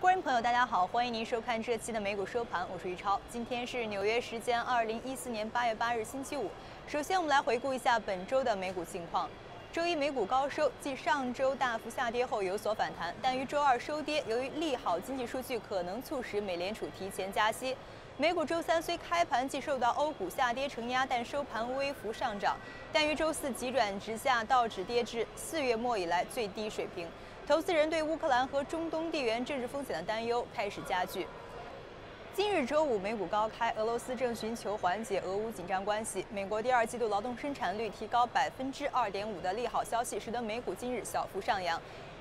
观众朋友，大家好，欢迎您收看这期的美股收盘，我是于超。今天是纽约时间二零一四年八月八日星期五。首先，我们来回顾一下本周的美股情况。周一美股高收，继上周大幅下跌后有所反弹，但于周二收跌。由于利好经济数据可能促使美联储提前加息，美股周三虽开盘即受到欧股下跌承压，但收盘微幅上涨。但于周四急转直下，道指跌至四月末以来最低水平。投资人对乌克兰和中东地缘政治风险的担忧开始加剧。今日周五，美股高开，俄罗斯正寻求缓解俄乌紧张关系。美国第二季度劳动生产率提高百分之二点五的利好消息，使得美股今日小幅上扬。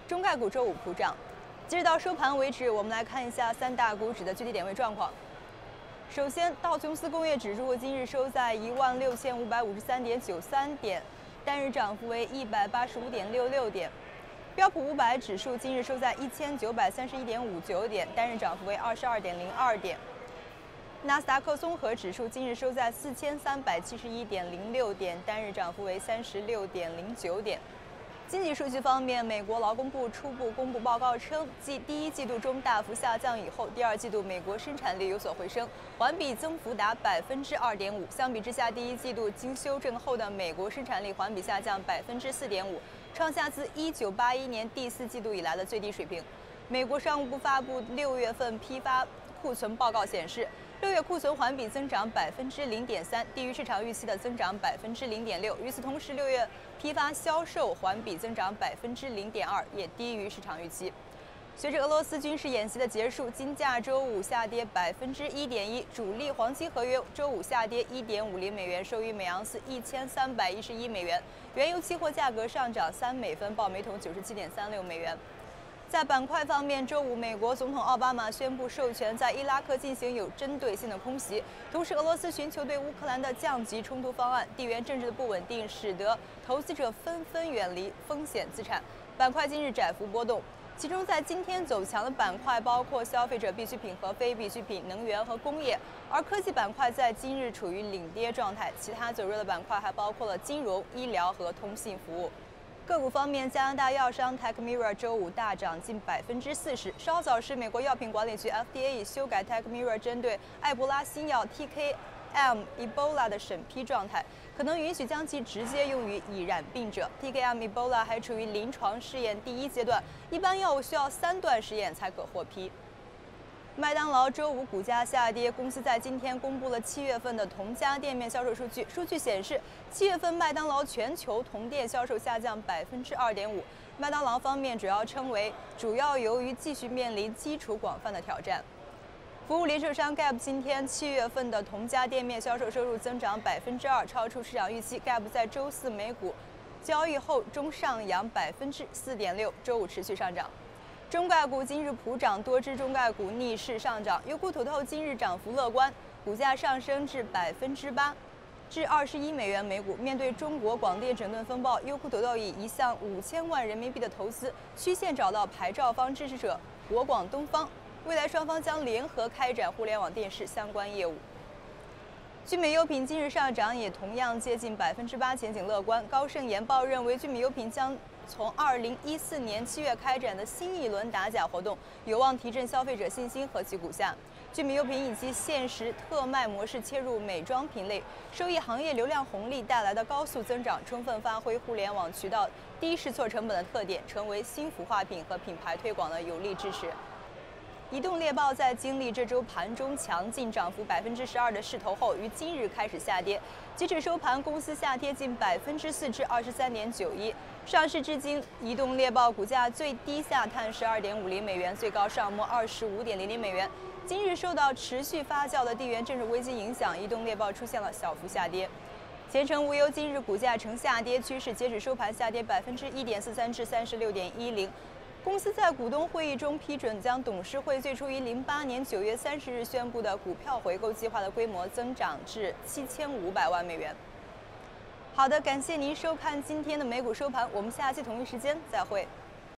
中概股周五普涨。截止到收盘为止，我们来看一下三大股指的具体点位状况。首先，道琼斯工业指数今日收在一万六千五百五十三点九三点，单日涨幅为一百八十五点六六点。标普五百指数今日收在一千九百三十一点五九点，单日涨幅为二十二点零二点。纳斯达克综合指数今日收在四千三百七十一点零六点，单日涨幅为三十六点零九点。经济数据方面，美国劳工部初步公布报告称，继第一季度中大幅下降以后，第二季度美国生产率有所回升，环比增幅达百分之二点五。相比之下，第一季度经修正后的美国生产力环比下降百分之四点五。创下自1981年第四季度以来的最低水平。美国商务部发布六月份批发库存报告显示，六月库存环比增长百分之零点三，低于市场预期的增长百分之零点六。与此同时，六月批发销售环比增长百分之零点二，也低于市场预期。随着俄罗斯军事演习的结束，金价周五下跌百分之一点一，主力黄金合约周五下跌一点五零美元，收于每盎司一千三百一十一美元。原油期货价格上涨三美分，报每桶九十七点三六美元。在板块方面，周五美国总统奥巴马宣布授权在伊拉克进行有针对性的空袭，同时俄罗斯寻求对乌克兰的降级冲突方案。地缘政治的不稳定使得投资者纷纷远离风险资产，板块今日窄幅波动。其中，在今天走强的板块包括消费者必需品和非必需品、能源和工业，而科技板块在今日处于领跌状态。其他走弱的板块还包括了金融、医疗和通信服务。个股方面，加拿大药商 Takemira 周五大涨近百分之四十。稍早时，美国药品管理局 FDA 已修改 Takemira 针对埃博拉新药 TK。M Ebola 的审批状态可能允许将其直接用于已染病者。TKM Ebola 还处于临床试验第一阶段，一般药物需要三段试验才可获批。麦当劳周五股价下跌，公司在今天公布了七月份的同家店面销售数据。数据显示，七月份麦当劳全球同店销售下降百分之二点五。麦当劳方面主要称为，主要由于继续面临基础广泛的挑战。服务零售商 Gap 今天七月份的同家店面销售收入增长百分之二，超出市场预期。Gap 在周四美股交易后中上扬百分之四点六，周五持续上涨。中概股今日普涨，多只中概股逆势上涨。优酷土豆今日涨幅乐观，股价上升至百分之八，至二十一美元每股。面对中国广电整顿风暴，优酷土豆以一项五千万人民币的投资，曲线找到牌照方支持者国广东方。未来双方将联合开展互联网电视相关业务。聚美优品今日上涨，也同样接近百分之八，前景乐观。高盛研报认为，聚美优品将从二零一四年七月开展的新一轮打假活动，有望提振消费者信心和其股价。聚美优品以及限时特卖模式切入美妆品类，受益行业流量红利带来的高速增长，充分发挥互联网渠道低试错成本的特点，成为新孵化品和品牌推广的有力支持。移动猎豹在经历这周盘中强劲涨幅百分之十二的势头后，于今日开始下跌。截止收盘，公司下跌近百分之四至二十三点九一。上市至今，移动猎豹股价最低下探十二点五零美元，最高上摸二十五点零零美元。今日受到持续发酵的地缘政治危机影响，移动猎豹出现了小幅下跌。前程无忧今日股价呈下跌趋势，截止收盘下跌百分之一点四三至三十六点一零。公司在股东会议中批准将董事会最初于零八年九月三十日宣布的股票回购计划的规模增长至七千五百万美元。好的，感谢您收看今天的美股收盘，我们下期同一时间再会。